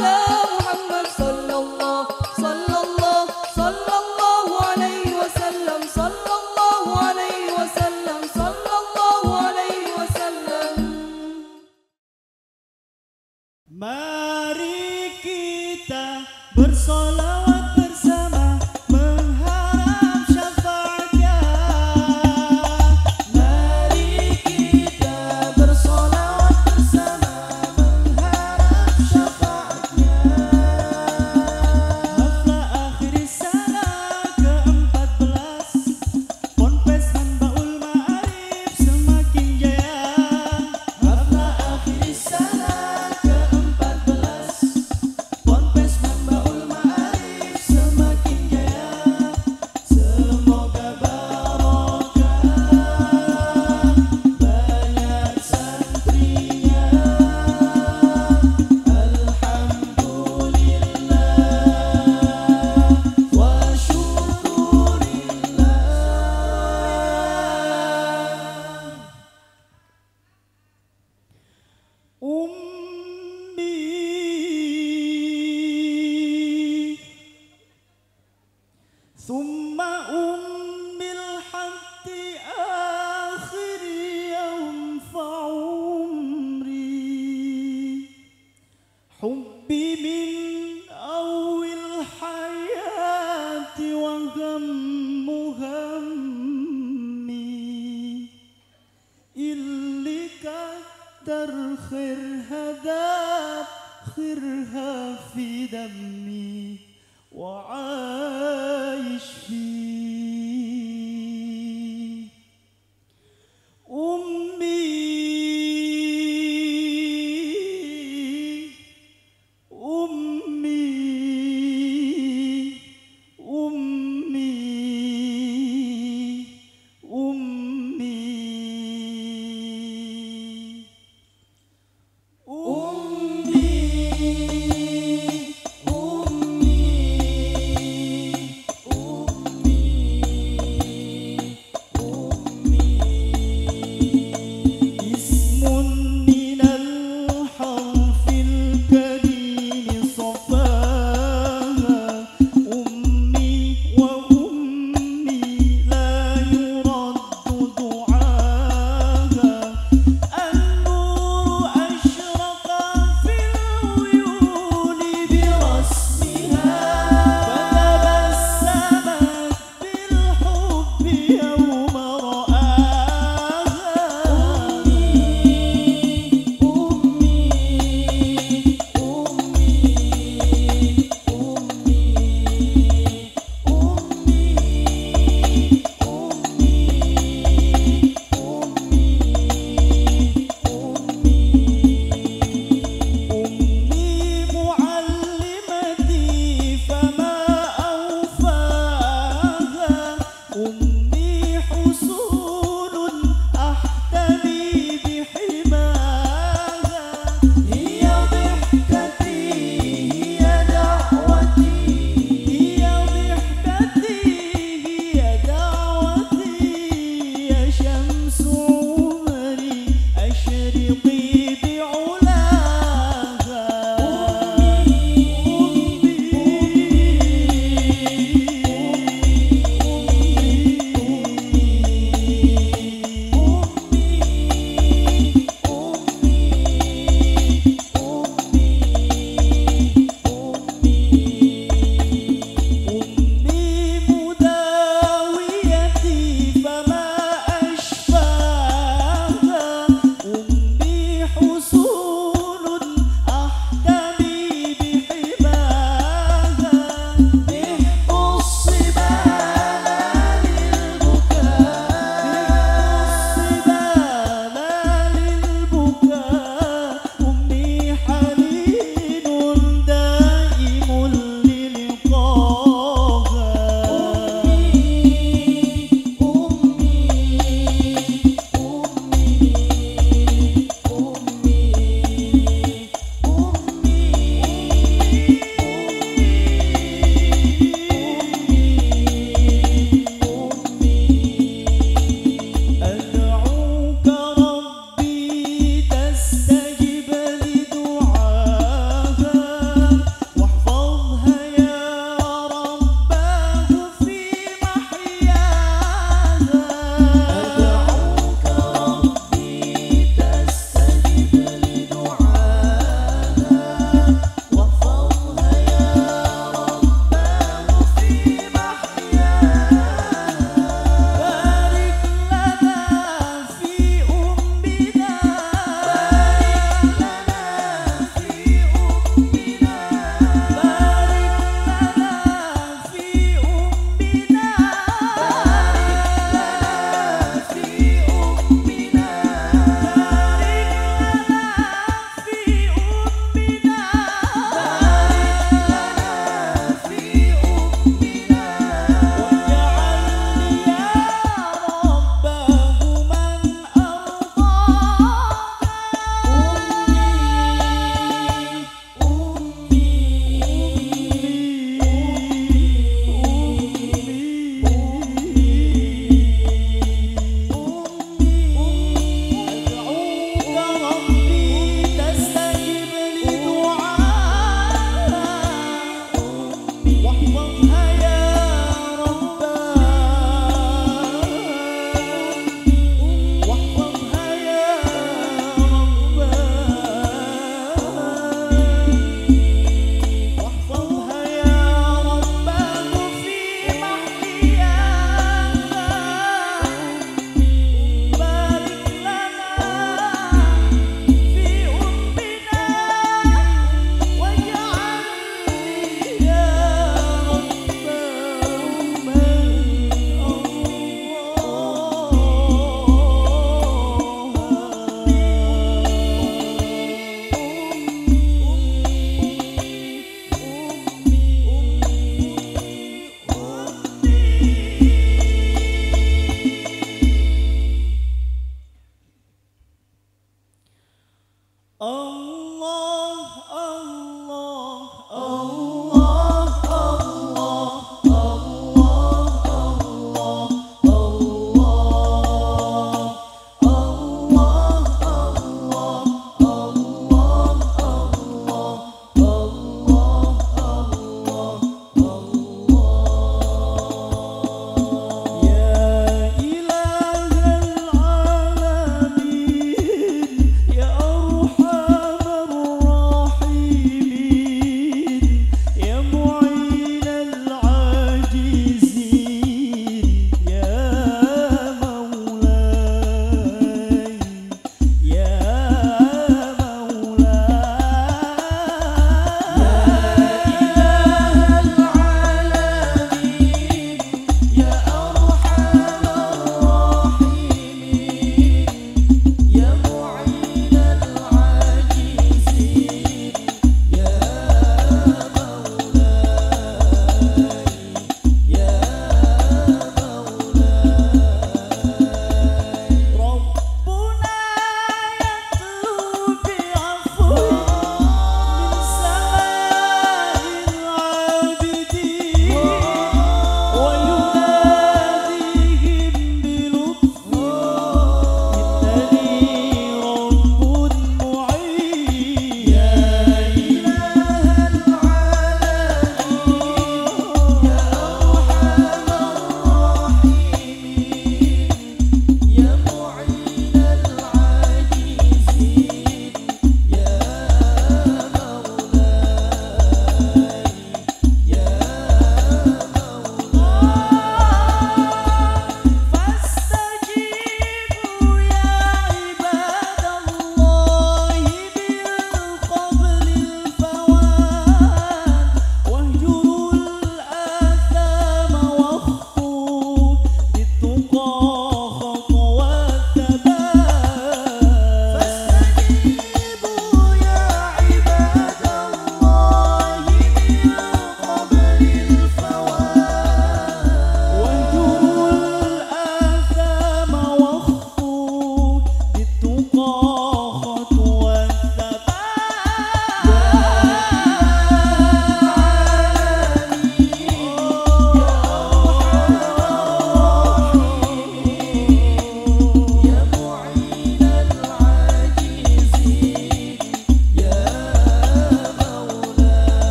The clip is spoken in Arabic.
love. ثم أم الحد آخر يوم فعمري. حبي من أول حياة وهم همي. اللي كتر خيرها داب خيرها في دمي. وعايش فيه أمي أمي أمي أمي أمي